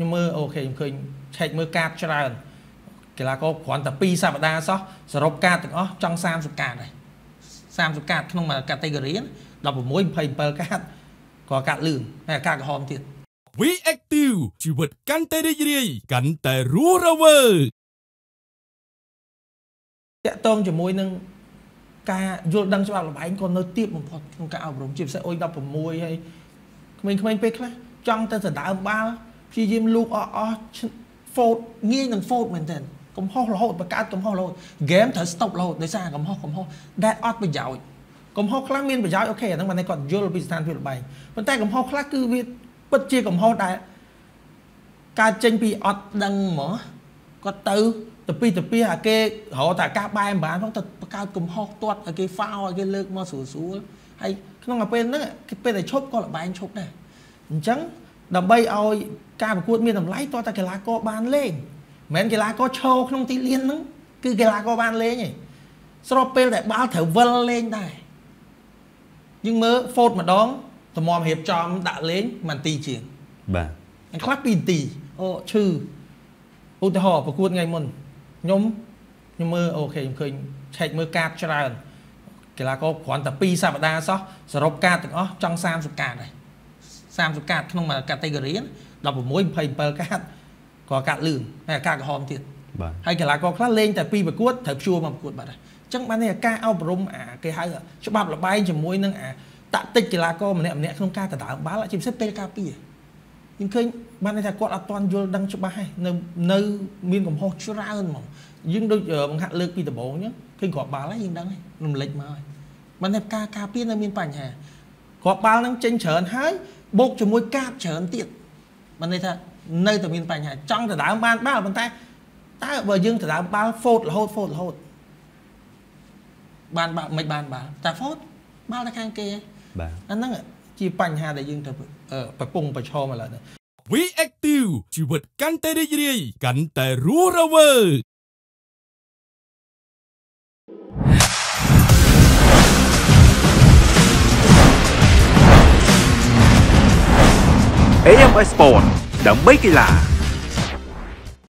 ខ្ញុំមើលអូខេខ្ញុំឃើញឆែកមើលកាតច្រើនកីឡាករគ្រាន់តែ2សប្តាហ៍សោះសរុបកាតទាំងអស់ចង់30កាតហើយ30កាតក្នុងមួយកាតេហ្គូរី16 27កាតក៏កាត់លឿនហើយកាត់ក្រហមទៀត We Active ជីវិតកាន់តែរីករាយកាន់តែរស់រវើកតកតងជាមួយនឹងការយល់ដឹងច្បាប់លបែងក៏នៅទៀបបំផុតក្នុងការអប់រំជាពិសេសអុយ16ហើយក្មេងៗពេលខ្លះចង់ទៅដណ្ដើមបាល់ ព្យាយាមលូកអស់អស់ហ្វូតងាយនឹងហ្វូតមែនទែនកំហុសរហូតបង្កើតកំហុសរហូតហ្គេមត្រូវ stop រហូតដោយសារកំហុសកំហុសដែលអត់ប្រយោជន៍កំហុសខ្លះមានប្រយោជន៍អូខេអាហ្នឹងបានតែគាត់យល់ពីស្ថានភាពលបែងប៉ុន្តែកំហុសខ្លះគឺវាពិតជាកំហុសដែលកើតចេញពីអត់ដឹងហ្មងគាត់ទៅទៅពីទៅពីអាគេរកតែការបែម្បានផងទៅបង្កើតកំហុសទាត់ឲ្យគេហ្វាឲ្យគេលើកមកស្រួលស្រួលហើយក្នុងពេលហ្នឹងគេពេលតែឈប់ក៏លបែងឈប់ដែរអញ្ចឹង ដើម្បីឲ្យការប្រកួតមានតម្លៃតើតាកីឡាករបានលេងមិនមែនកីឡាករឈរក្នុងទីលានហ្នឹងគឺកីឡាករបានលេងឯងស្របពេលដែលបាល់ត្រូវវិលលេងដែរយើងមើលហ្វូតម្ដងតម្រាំរៀបចំដាក់លេងមិនទីជាងបាទខ្លះ2នាទីអូឈឺឧទាហរណ៍ប្រកួតថ្ងៃមុនខ្ញុំខ្ញុំមើលអូខេខ្ញុំឃើញឆែកមើលកាតច្រើនកីឡាករគ្រាន់តែ2សប្តាហ៍សោះសរុបកាតទាំងអស់ចង់30កាតហើយ 30កាតក្នុងមួយកាតេហ្គូរី16 27កាតក៏កាត់លឿនហើយកាត់ក្រហមទៀតបាទហើយកីឡាករខ្លះលេងតែពីរប្រកួតត្រូវព្យួរមកប្រកួតបាត់ហើយអញ្ចឹងបាននេះការអប់រំអាគេហៅច្បាប់លបែងជាមួយនឹងអាតាក់ទិចកីឡាករម្នាក់ម្នាក់ក្នុងការដណ្ដើមបាល់ជាពិសេសពេលការពារខ្ញុំឃើញបានន័យថាគាត់អត់ទាន់យល់ដឹងច្បាស់ហើយនៅនៅមានកំហុសច្រើនហ្មងយើងដូចបង្ហាត់លើកពីដំបូងអញ្ចឹងឃើញគ្រាប់បាល់ហើយយើងដឹងហើយរំលេចមកហើយបានតែការការពារនៅមានបញ្ហាគ្រាប់បាល់ហ្នឹងចេញច្រើនហើយ បូកជាមួយកាតច្រើនទៀតបានន័យថានៅតែមានបញ្ហាចង់ដណ្ដើមបានបាល់ប៉ុន្តែតើបើយើងដណ្ដើមបាល់ហ្វូតរហូតហ្វូតរហូតបានបាល់មិនបានបាល់តែហ្វូតបាល់ទៅខាងគេបាទអាហ្នឹងជាបញ្ហាដែលយើងត្រូវប្រពងប្រឈមឥឡូវនេះ We Active ជីវិតកាន់តែរីករាយកាន់តែរស់រវើក AMS Sport ដើម្បីកីឡា